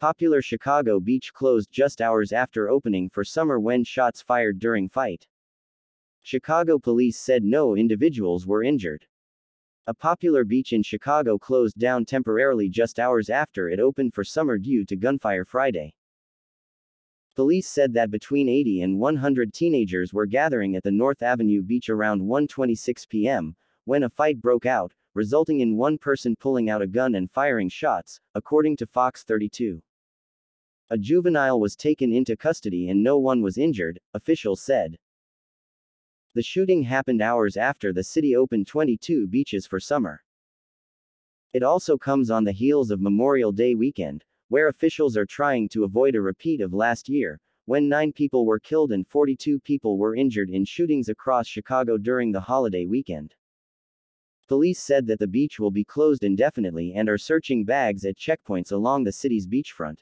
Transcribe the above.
Popular Chicago beach closed just hours after opening for summer when shots fired during fight. Chicago police said no individuals were injured. A popular beach in Chicago closed down temporarily just hours after it opened for summer due to gunfire Friday. Police said that between 80 and 100 teenagers were gathering at the North Avenue beach around 1:26 p.m. when a fight broke out, resulting in one person pulling out a gun and firing shots, according to Fox 32. A juvenile was taken into custody and no one was injured, officials said. The shooting happened hours after the city opened 22 beaches for summer. It also comes on the heels of Memorial Day weekend, where officials are trying to avoid a repeat of last year, when nine people were killed and 42 people were injured in shootings across Chicago during the holiday weekend. Police said that the beach will be closed indefinitely and are searching bags at checkpoints along the city's beachfront.